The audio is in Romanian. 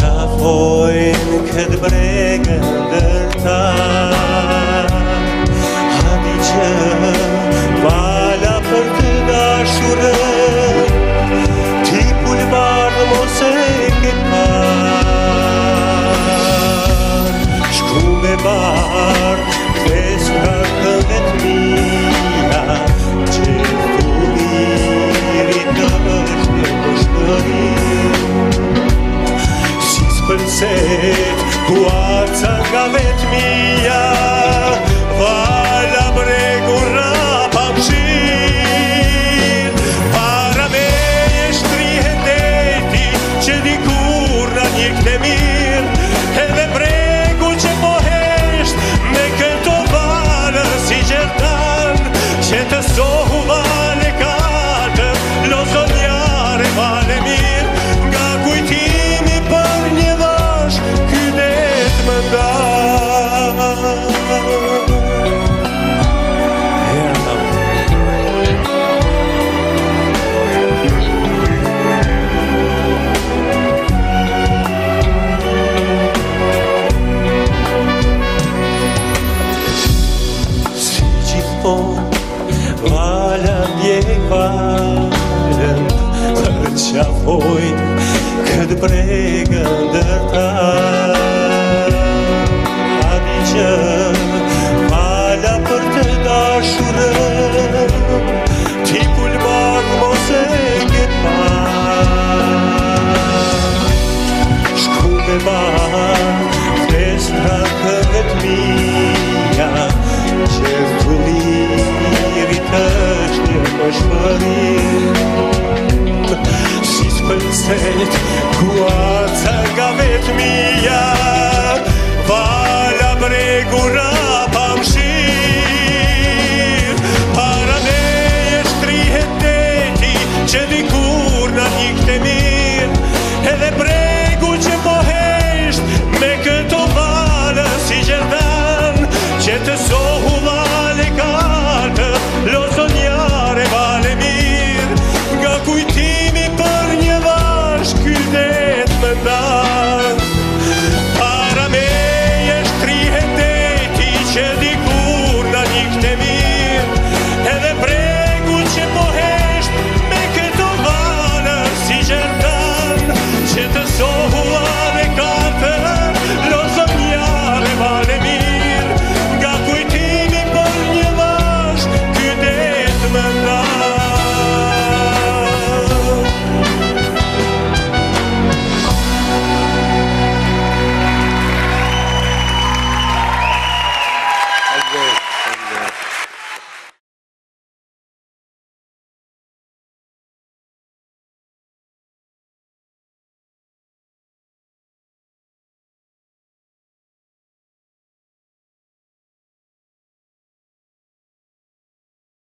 Șafoin cât bregă îndărta Hadice who set, who art a gavet me. Valea bievară,Ărceavoi, cât pregândăta Adică, valea părtădașură Tipul bagmose gâta Și cum e Ходить куаца гавет мия, валя брегура.